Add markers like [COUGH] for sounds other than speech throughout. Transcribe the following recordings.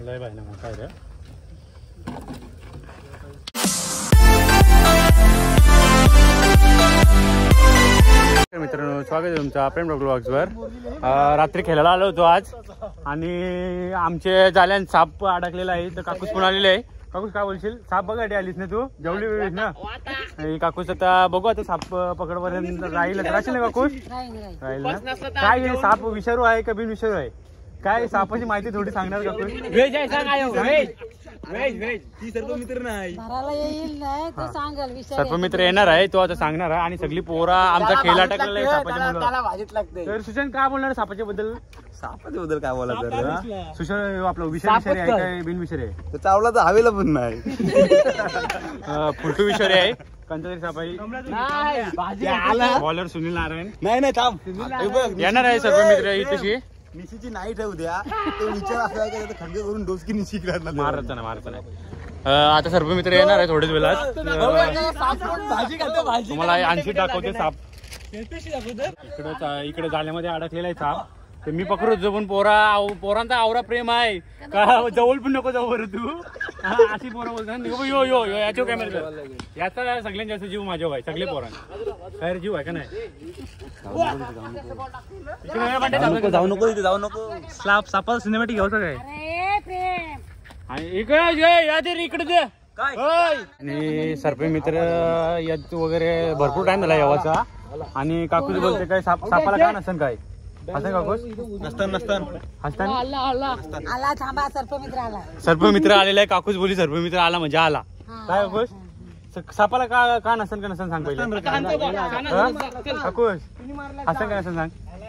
लय बाय ना मग काय रे? मित्रांनो स्वागत आहे तुमचं प्रेम डॉक्टर ब्लॉग्सवर रात्री खेळायला आलो होतो आज. आणि आमचे जाल्यान साप अडकलेला आहे तर काकूस पण आलेले आहे. काकूस काय बोलशील? साप बघायला आलीस ना तू? जेवली वेळीस ना? काकूस आता बघू आता साप पकडपर्यंत राहील तर ना काकूस? राहील ना? काय साप विषारू आहे का बिन विषारू आहे? काय सापाची माहिती थोडी सांगणार काकूस व्हेज आहे सांग आयो. व्हेज व्हेज व्हेज ती सर्व मित्र नाही. घराला येईल नाही तर सांगाल विषय सर्पमित्र येणार आहे तो आता सांगणार आहे. आणि सगळी पोरा आमचा खेळ अटकलेला आहे सापाच्या मुलं त्याला भाजीत लागते. तर सुशांत काय बोलणार आहे सापाच्या बद्दल? सापाच्या बद्दल काय बोला तर हा? सुशांत आपलं विषय विषारी आहे काय? बिन विषारी आहे. तो चावला तर हवेला पण नाही. [LAUGHS] अं, फुलटू विषारी आहे. कंचतरी सापाई? नाही भाजी बॉलर सुनील नारायण. नाही नाही थांब. हे बघ. येणार आहे सर्पमित्र इथेशी. निशीची नाईट आहे उद्या तो विचार असला का त्याचा खंड करून डोसकी निशी ना मारत नाही अं, आता सर्पमित्र येणार आहे थोड्याच वेळात. अं, भाजी खातो भाजी तुम्हाला आणखी दाखवते साप. इकडे इकडे जाल्यामध्ये अडकलेला आहे साप. ते मी पकडतो पण पोरा पोरांचा आवरा प्रेम आहे. का जवळ पण नको जाऊ बरं तू. हा, अशी पोरं बोलतात यो यो यो याच्या कॅमेरा याचा सगळ्यात जास्त जीव माझ्या आहे सगळे पोरांना काय जीव आहे का नाही? जाऊ नको जाऊ नको स्लाप सापाचा सिनेमॅटिक घ्यायचं काय अरे प्रेम आणि इकडे ये, या दे रे, इकडे दे. आणि सर्पे मित्र यात वगैरे भरपूर टाइम झाला यावाचा. आणि काकूच बोलते काय साप सापाला काय नसन काय? असं काकूस नसताना नसताना. हसताना? आला थांबा सर्पमित्र आला. सर्प मित्र आलेला आहे काकूस बोली सर्प मित्र आला म्हणजे आला. काय काकूस स- सापाला का का नसन का नसन सांग पहिले? हा? काकूस असं काय नसन सांग?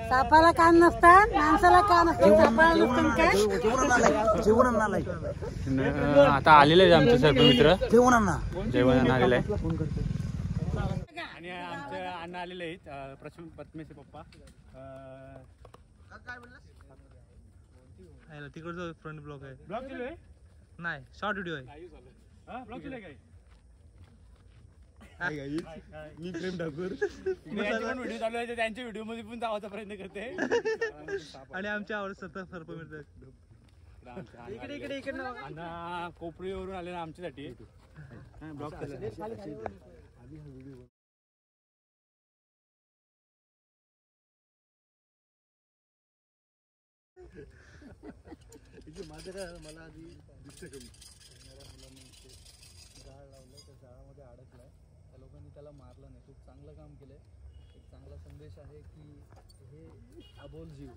सापाला कान नसतात माणसाला कान असतात सापाला नसतात काय? न- आता आलेले आहे आमचे सर्प मित्र जेवण आणा जेवण आलेलं आहे आणि आमचे अण्णा आलेले आहेत प्रश्न पद्मेचे पप्पा. अं, तिकडचं फ्रंट ब्लॉक आहे. ब्लॉग केलं आहे नाही शॉर्ट व्हिडिओ आहे. हा ब्लॉग केलं काय? मी प्रेम ठाकूर. व्हिडिओ चालू आहे त्यांच्या व्हिडिओमध्ये पण जावाचा प्रयत्न करते. आणि आमचे आवड सतत सर्प मिळतात इकडे इकडे इकडे अण्णा कोपरीवरून आले ना आमच्यासाठी ब्लॉग केलं. माझं काय मला आधी दिसतं कमी जाळ लावलं त्या जाळामध्ये अडकलाय. त्या लोकांनी त्याला मारलं नाही. खूप चांगलं काम केलंय. एक चांगला संदेश आहे की हे अबोल जीव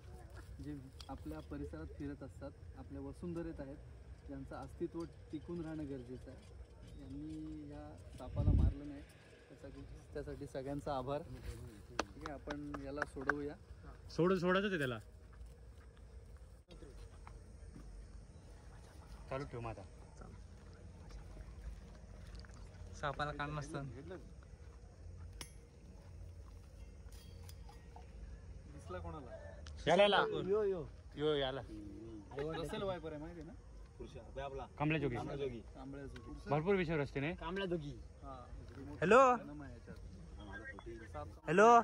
जे आपल्या परिसरात फिरत असतात आपल्या वसुंधरेत आहेत ज्यांचं अस्तित्व टिकून राहणं गरजेचं आहे. यांनी या सापाला मारलं नाही. त्यासाठी त्यासाठी सगळ्यांचा आभार. ठीक आहे आपण याला सोडवूया. सोड सोडायचं ते त्याला? चालू ठेव माझा. सापाला कान नसतं. दिसला कोणाला? याला. यो यो. यो याला. रसेल वायपर आहे माहिती आहे ना? जोगी. जोगी. भरपूर विषय कांबळ्या दोघी हा. हॅलो. हॅलो.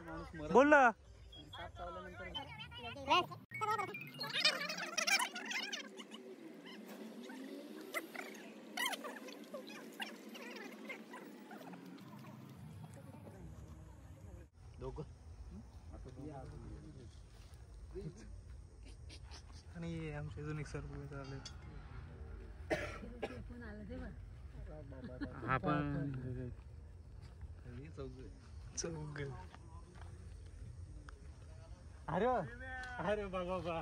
बोल ना आणि आमचे अजून एक सर्प मित्र आले. हा पण चौघ. अरे अरे बाबा बा.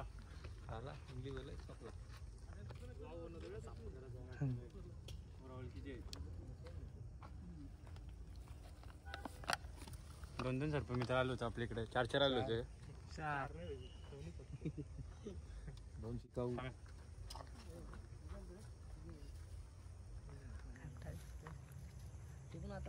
दोन दोन सर्प मित्र आलो होतो आपल्याकडे चार चार आलो होते. चार. câu. Chúng nó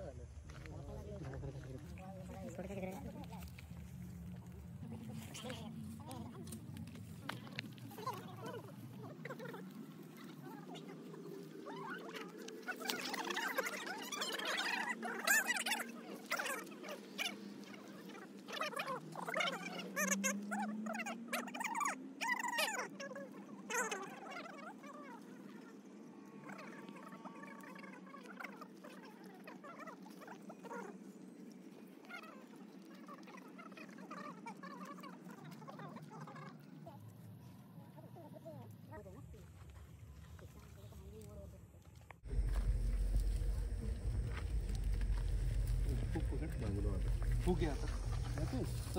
आहे आता.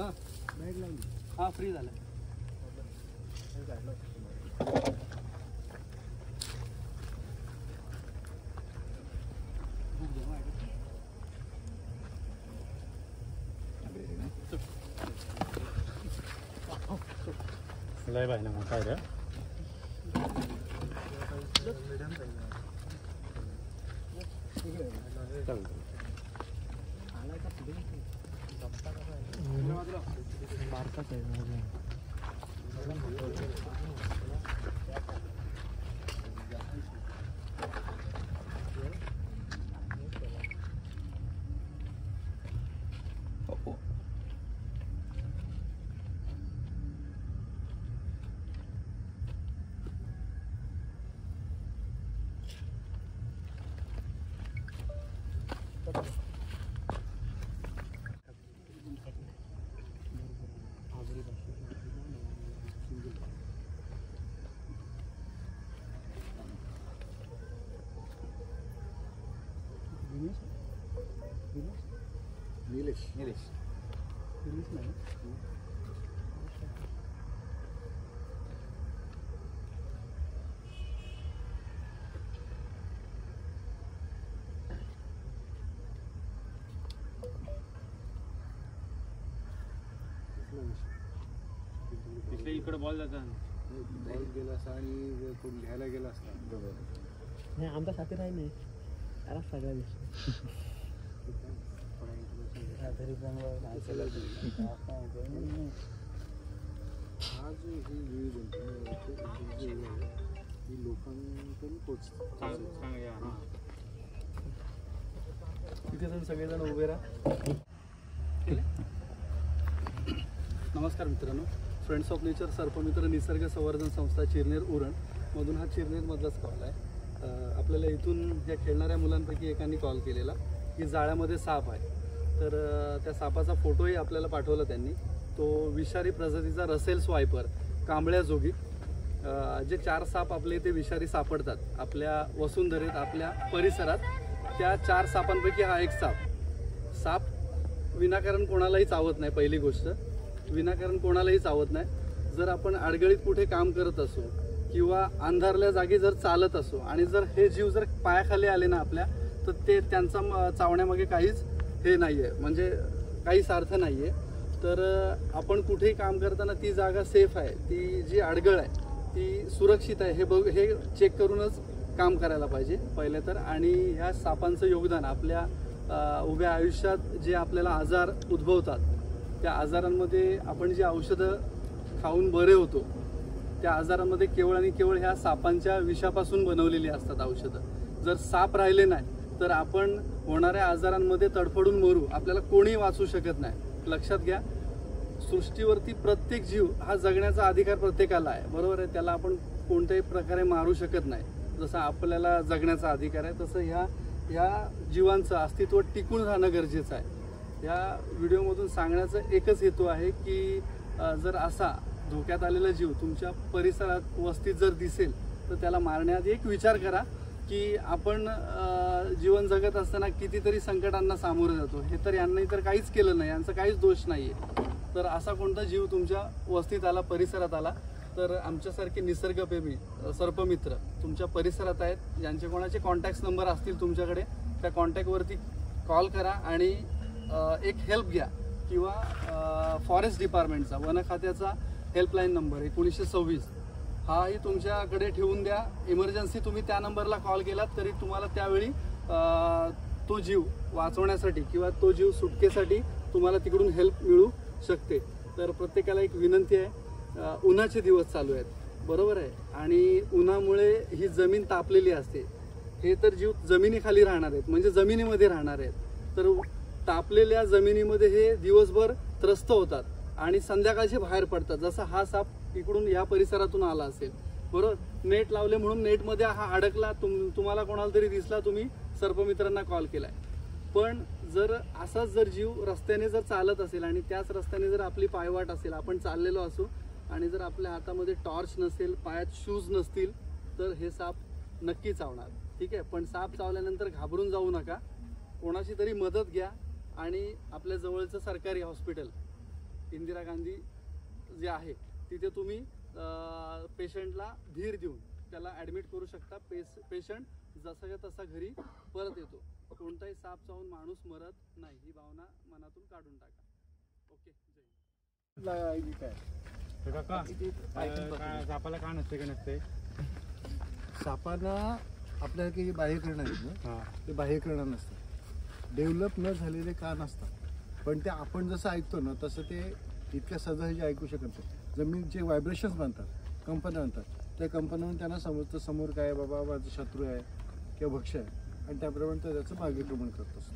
हां. हां फ्री झालं. लय बाय ना मग निलेश निलेश निलेश नाही इकडे बॉल जाता. बॉल गेला असता आणि कोण घ्यायला गेला असता. बरोबर नाही आमचा साथी राही नाही त्याला सगळ्यांनी हा जो ही वेळ बनतो ही तिथे जण सगळेजण उभे राहा नमस्कार मित्रांनो. फ्रेंड्स ऑफ नेचर सर्पमित्र निसर्ग संवर्धन संस्था चिरनेर उरण. मधून हा चिरनेरमधलाच कॉल आहे. आपल्याला इथून या खेळणाऱ्या मुलांपैकी एकाने कॉल केलेला की जाळ्यामध्ये साप आहे. तर त्या सापाचा फोटोही आपल्याला पाठवला त्यांनी. तो विषारी प्रजातीचा रसेल स्वायपर कांबळ्या जोगी. जे चार साप आपले इथे विषारी सापडतात आपल्या वसुंधरेत आपल्या परिसरात त्या चार सापांपैकी हा एक साप. साप विनाकारण कोणालाही चावत नाही पहिली गोष्ट. विनाकारण कोणालाही चावत नाही. जर आपण आडगळीत कुठे काम करत असू किंवा अंधारल्या जागी जर चालत असो आणि जर हे जीव जर पायाखाली आले ना आपल्या तर ते त्यांचा म- चावण्यामागे काहीच हे नाही आहे म्हणजे काहीच अर्थ नाही आहे तर आपण कुठेही काम करताना ती जागा सेफ आहे. ती जी अडगळ आहे ती सुरक्षित आहे. हे बघ हे चेक करूनच काम करायला पाहिजे पहिले तर. आणि ह्या सापांचं योगदान आपल्या उभ्या आयुष्यात जे आपल्याला आजार उद्भवतात त्या आजारांमध्ये आपण जी औषधं खाऊन बरे होतो त्या आजारामध्ये केवळ आणि केवळ ह्या सापांच्या विषापासून बनवलेली असतात औषधं. जर साप राहिले नाही तर आपण होणाऱ्या आजारांमध्ये तडफडून मरू आपल्याला कोणी वाचू शकत नाही. लक्षात घ्या सृष्टीवरती प्रत्येक जीव हा जगण्याचा अधिकार प्रत्येकाला आहे. बरोबर आहे? त्याला आपण कोणत्याही प्रकारे मारू शकत नाही. जसं आपल्याला जगण्याचा अधिकार आहे तसं ह्या ह्या जीवांचं अस्तित्व टिकून राहणं गरजेचं आहे. या व्हिडिओमधून सांगण्याचा एकच हेतू आहे की जर असा धोक्यात आलेला जीव तुमच्या परिसरात वस्तीत जर दिसेल तर त्याला मारण्याआधी एक विचार करा की आपण जीवन जगत असताना कितीतरी संकटांना सामोरे जातो. हे तर यांनी तर काहीच केलं नाही यांचा काहीच दोष नाही आहे तर असा कोणता जीव तुमच्या वस्तीत आला परिसरात आला तर आमच्यासारखे निसर्गप्रेमी सर्पमित्र तुमच्या परिसरात आहेत. ज्यांचे कोणाचे कॉन्टॅक्ट नंबर असतील तुमच्याकडे त्या कॉन्टॅक्टवरती कॉल करा आणि एक हेल्प घ्या. किंवा फॉरेस्ट डिपार्टमेंटचा वन खात्याचा हेल्पलाईन नंबर एकोणीसशे सव्वीस. हाही तुमच्याकडे ठेवून द्या. इमर्जन्सी तुम्ही त्या नंबरला कॉल केलात तरी तुम्हाला त्यावेळी तो जीव वाचवण्यासाठी किंवा तो जीव सुटकेसाठी तुम्हाला तिकडून हेल्प मिळू शकते. तर प्रत्येकाला एक विनंती आहे उन्हाचे दिवस चालू आहेत. बरोबर आहे? आणि उन्हामुळे ही जमीन तापलेली असते. हे तर जीव जमिनीखाली राहणार आहेत म्हणजे जमिनीमध्ये राहणार आहेत. तर तापलेल्या जमिनीमध्ये हे दिवसभर त्रस्त होतात. आणि संध्याकाळचे बाहेर पडतात. जसा हा साप इकडून या परिसरातून आला असेल. बरोबर? नेट लावले म्हणून नेटमध्ये हा अडकला तुम तुम्हाला कोणाला तरी दिसला तुम्ही सर्पमित्रांना कॉल केलाय. पण जर असाच जर जीव रस्त्याने जर चालत असेल आणि त्याच रस्त्याने जर आपली पायवाट असेल आपण चाललेलो असू आणि जर आपल्या हातामध्ये टॉर्च नसेल पायात शूज नसतील तर हे साप नक्की चावणार. ठीक आहे? पण साप चावल्यानंतर घाबरून जाऊ नका. कोणाची तरी मदत घ्या आणि आपल्या जवळचं सरकारी हॉस्पिटल इंदिरा गांधी जे आहे तिथे तुम्ही पेशंटला धीर देऊन त्याला ॲडमिट करू शकता. पेस पेशंट जसाच्या तसा घरी परत येतो. कोणताही साप चावून माणूस मरत नाही. ही भावना मनातून काढून टाका. ओके जय हिंद. तर काका अं, काय- सापाला का नसते का नसते? सापांना आपल्याला काही बाह्यकरण आहेत ना? हा. ते बाह्यकरण नसतात. डेव्हलप न झालेले कान असतात पण ते आपण जसं ऐकतो ना तसं ते इतक्या सहजासहजी ऐकू शकत नाही. जमिनीचे व्हायब्रेशन्स बनतात कंपन्या बनतात त्या कंपन्यावरून त्यांना समजतं समोर काय बाबा माझा शत्रू आहे किंवा भक्ष आहे. आणि त्याप्रमाणे ते त्याचं मार्गक्रमण करत असतो.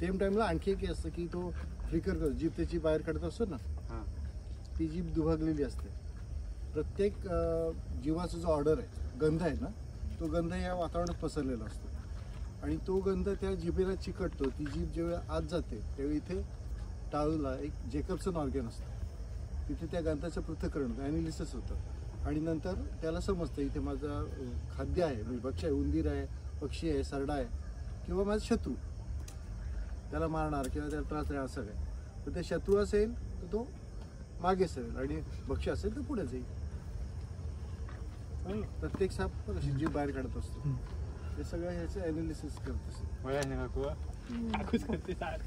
सेम टाईमला आणखी एक असतं की तो फ्लिकर करतो. जीप त्याची बाहेर काढत असतो ना हा. ती जीभ दुभागलेली असते. प्रत्येक जीवाचा जो ऑर्डर आहे गंध आहे ना तो गंध या वातावरणात पसरलेला असतो. आणि तो गंध त्या जिभेला चिकटतो. ती जीभ जेव्हा आत जाते त्यावेळी इथे टाळूला एक जेकबसन ऑर्गॅन असतं. तिथे त्या गंधाचं पृथक्करण होतं ॲनालिसिस होतं. आणि नंतर त्याला समजतं इथे माझा खाद्य आहे म्हणजे भक्ष आहे उंदीर आहे पक्षी आहे सरडा आहे किंवा माझा शत्रू. त्याला मारणार किंवा त्याला त्रास देणार असं काय तर ते शत्रू असेल तर तो मागे सरेल आणि भक्ष असेल तर पुढे जाईल. प्रत्येक साप कशी जीव बाहेर काढत असतो. हे सगळं ह्याचं अनालिसिस करत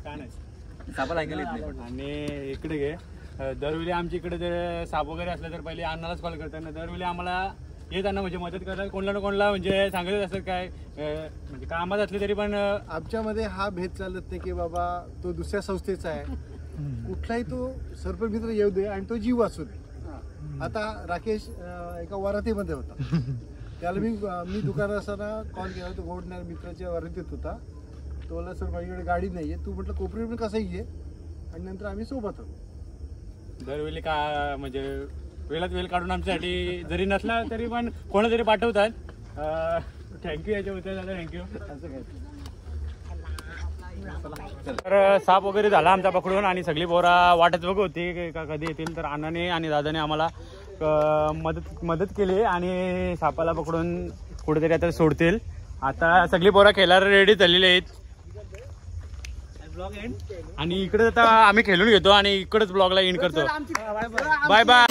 नाही सापाला ऐकायला येत नाही. पण आणि इकडे घे. अं, दरवेळी आमच्या इकडे जर साप वगैरे असलं तर पहिले अण्णालाच कॉल करतात. ना दरवेळी आम्हाला येताना म्हणजे मदत करतात. कोणाला ना कोणाला म्हणजे सांगत असतात काय. अं, म्हणजे कामात असले तरी पण अं, आमच्यामध्ये हा भेद चालत नाही की बाबा तो दुसऱ्या संस्थेचा आहे. कुठलाही तो सर्पमित्र येऊ दे आणि तो जीव असू दे. आता राकेश अं, एका वरातीमध्ये होता. [LAUGHS] त्याला मी मी दुकानात असताना कॉल केला तो गोडणार मित्राच्या वरातीत होता. तो बोलला सर माझ्याकडे गाडी नाही आहे तू म्हटलं कोपरीवरून कसंही ये आणि नंतर आम्ही सोबत होतो दरवेळी का म्हणजे वेळात वेळ काढून आमच्यासाठी जरी नसला तरी पण कोणा तरी पाठवतात. थँक्यू याच्याबद्दल दादा थँक्यू असं काय? तर साप वगैरे झाला आमचा पकडून आणि सगळी पोरा वाटच बघ होती की कधी येतील. तर अण्णाने आणि दादाने आम्हाला मदत मदत केली आणि सापाला पकडून कुठेतरी आता सोडतील. आता सगळी पोरं खेळायला रेडी झालेली आहेत. आणि इकडे आता आम्ही खेळून घेतो आणि इकडेच ब्लॉगला एंड करतो. Bye bye